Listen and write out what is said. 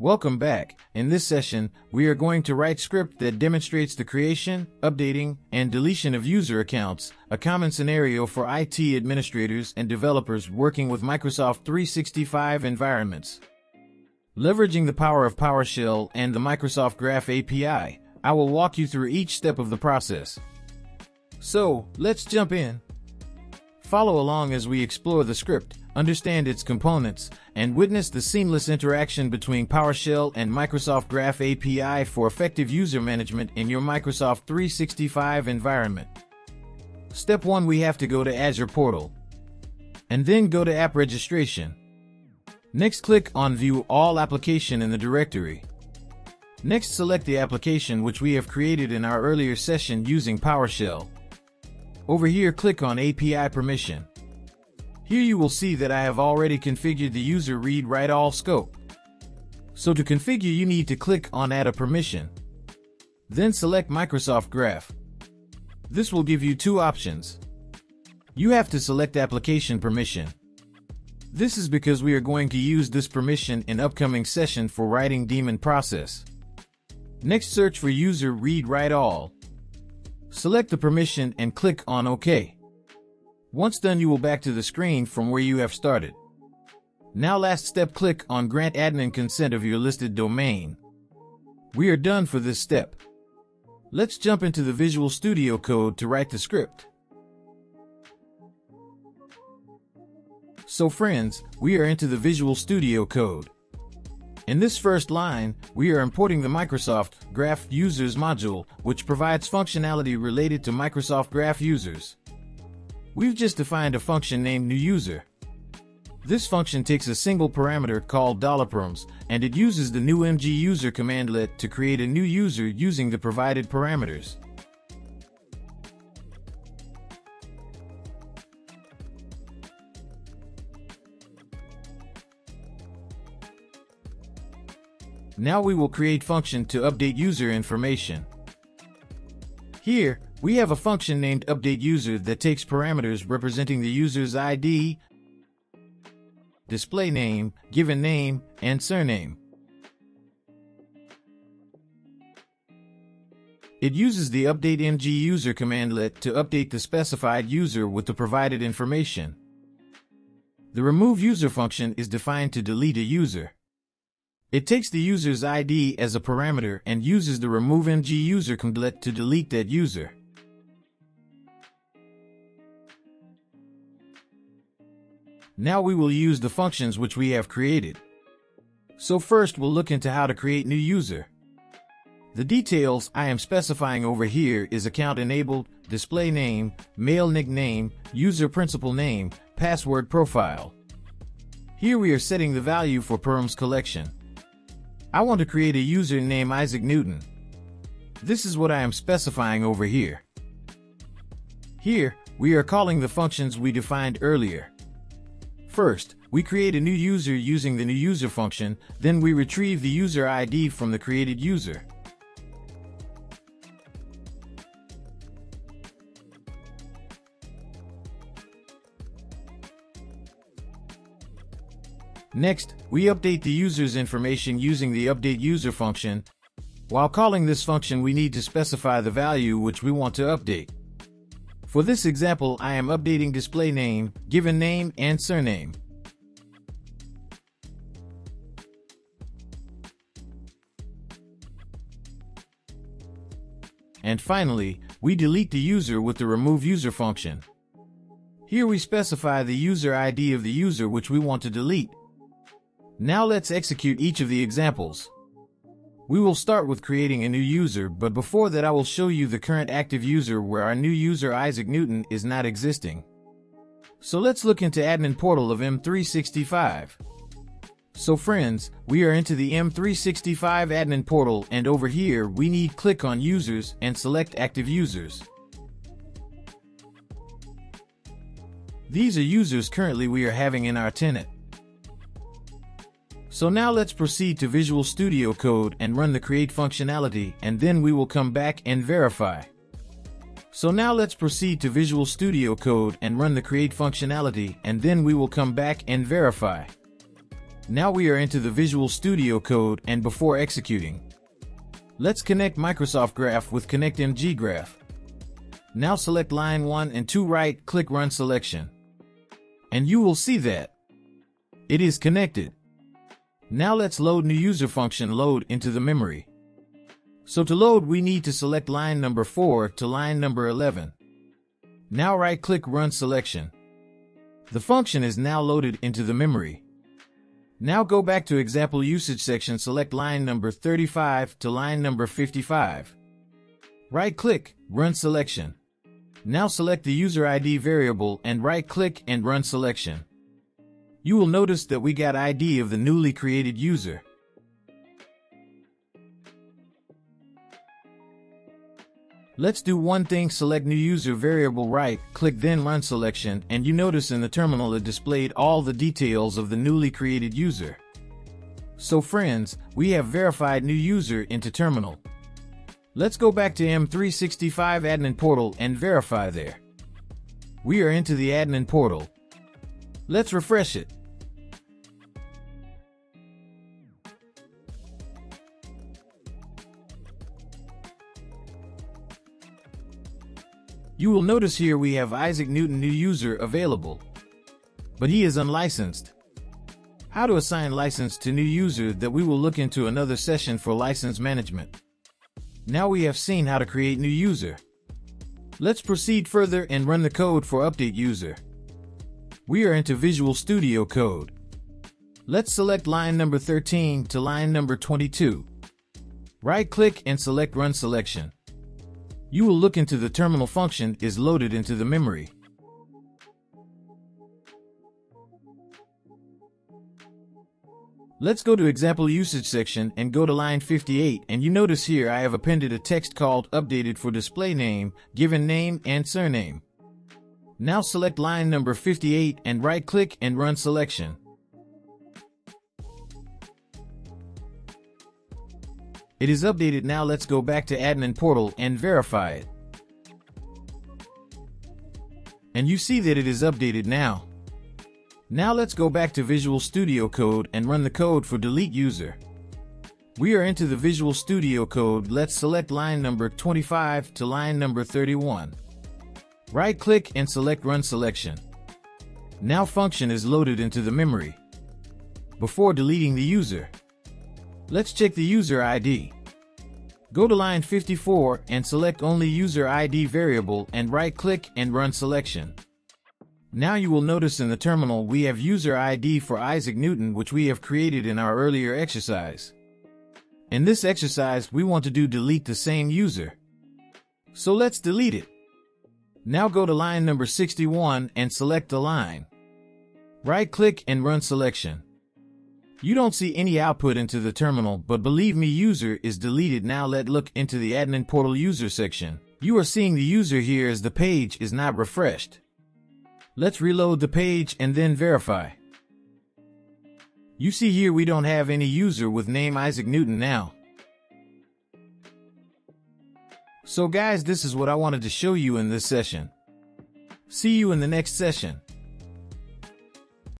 Welcome back. In this session, we are going to write script that demonstrates the creation, updating, and deletion of user accounts, a common scenario for IT administrators and developers working with Microsoft 365 environments. Leveraging the power of PowerShell and the Microsoft Graph API, I will walk you through each step of the process. So, let's jump in. Follow along as we explore the script, understand its components, and witness the seamless interaction between PowerShell and Microsoft Graph API for effective user management in your Microsoft 365 environment. Step 1 We have to go to Azure Portal. And then go to App Registration. Next click on View All Application in the directory. Next select the application which we have created in our earlier session using PowerShell. Over here click on API Permission. Here you will see that I have already configured the user read write all scope. So to configure you need to click on add a permission. Then select Microsoft Graph. This will give you two options. You have to select application permission. This is because we are going to use this permission in upcoming session for writing daemon process. Next search for user read write all. Select the permission and click on OK. Once done, you will back to the screen from where you have started. Now last step, click on Grant Admin Consent of your listed domain. We are done for this step. Let's jump into the Visual Studio Code to write the script. So friends, we are into the Visual Studio Code. In this first line, we are importing the Microsoft Graph Users module, which provides functionality related to Microsoft Graph users. We've just defined a function named newUser. This function takes a single parameter called $params, and it uses the new mguser commandlet to create a new user using the provided parameters. Now we will create function to update user information. Here, we have a function named updateUser that takes parameters representing the user's ID, display name, given name, and surname. It uses the updateMgUser commandlet to update the specified user with the provided information. The removeUser function is defined to delete a user. It takes the user's ID as a parameter and uses the removeMgUser commandlet to delete that user. Now we will use the functions which we have created. So first we'll look into how to create new user. The details I am specifying over here is account enabled, display name, mail nickname, user principal name, password profile. Here we are setting the value for Perm's collection. I want to create a user named Isaac Newton. This is what I am specifying over here. Here, we are calling the functions we defined earlier. First, we create a new user using the new user function, then we retrieve the user ID from the created user. Next, we update the user's information using the updateUser function. While calling this function, we need to specify the value which we want to update. For this example, I am updating display name, given name, and surname. And finally, we delete the user with the removeUser function. Here we specify the user ID of the user which we want to delete. Now let's execute each of the examples. We will start with creating a new user, but before that I will show you the current active user where our new user Isaac Newton is not existing. So let's look into admin portal of M365. So friends, we are into the M365 admin portal and over here we need click on users and select active users. These are users currently we are having in our tenant. So now let's proceed to Visual Studio Code and run the create functionality and then we will come back and verify. So now let's proceed to Visual Studio Code and run the create functionality and then we will come back and verify. Now we are into the Visual Studio Code and before executing. Let's connect Microsoft Graph with ConnectMG Graph. Now select line 1 and 2 right click Run Selection. And you will see that it is connected. Now let's load new user function load into the memory. So to load we need to select line number 4 to line number 11. Now right click Run Selection. The function is now loaded into the memory. Now go back to example usage section select line number 35 to line number 55. Right click, Run Selection. Now select the user ID variable and right click and run selection. You will notice that we got ID of the newly created user. Let's do one thing select new user variable right, click then run selection and you notice in the terminal it displayed all the details of the newly created user. So friends, we have verified new user into terminal. Let's go back to M365 admin portal and verify there. We are into the admin portal. Let's refresh it. You will notice here we have Isaac Newton new user available, but he is unlicensed. How to assign license to new user that we will look into another session for license management. Now we have seen how to create new user. Let's proceed further and run the code for update user. We are into Visual Studio Code. Let's select line number 13 to line number 22. Right click and select Run Selection. You will look into the terminal function is loaded into the memory. Let's go to example usage section and go to line 58 and you notice here I have appended a text called updated for display name, given name and surname. Now select line number 58 and right click and run selection. It is updated now let's go back to admin portal and verify it. And you see that it is updated now. Now let's go back to Visual Studio Code and run the code for delete user. We are into the Visual Studio Code. Let's select line number 25 to line number 31. Right click and select Run Selection. Now function is loaded into the memory. Before deleting the user, Let's check the user ID. Go to line 54 and select only user ID variable and right click and run selection. Now you will notice in the terminal we have user ID for Isaac Newton which we have created in our earlier exercise. In this exercise we want to do delete the same user. So let's delete it. Now go to line number 61 and select the line. Right click and run selection. You don't see any output into the terminal, but believe me user is deleted now let look into the admin portal user section. You are seeing the user here as the page is not refreshed. Let's reload the page and then verify. You see here we don't have any user with name Isaac Newton now. So guys this is what I wanted to show you in this session. See you in the next session.